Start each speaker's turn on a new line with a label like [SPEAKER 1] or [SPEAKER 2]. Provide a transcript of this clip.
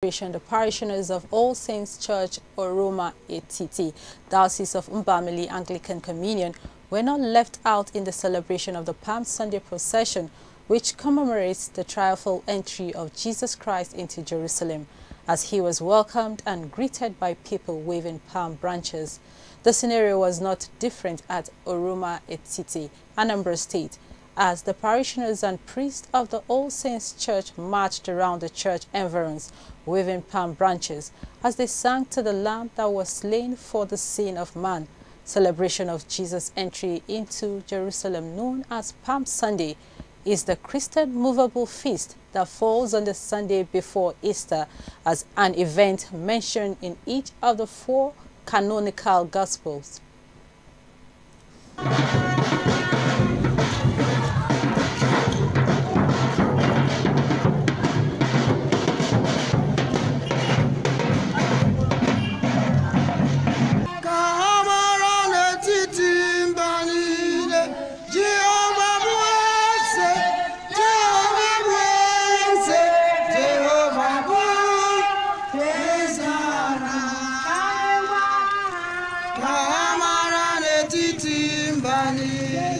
[SPEAKER 1] the parishioners of All Saints Church Oroma Etiti, Diocese of Mbamili Anglican Communion, were not left out in the celebration of the Palm Sunday procession, which commemorates the triumphal entry of Jesus Christ into Jerusalem, as he was welcomed and greeted by people waving palm branches. The scenario was not different at Oroma Etiti, Anambra State, as the parishioners and priests of the All Saints Church marched around the church environs, waving palm branches as they sang to the Lamb that was slain for the sin of man. Celebration of Jesus' entry into Jerusalem, known as Palm Sunday, is the Christian movable feast that falls on the Sunday before Easter as an event mentioned in each of the four canonical Gospels. màá a rán létí tí ń.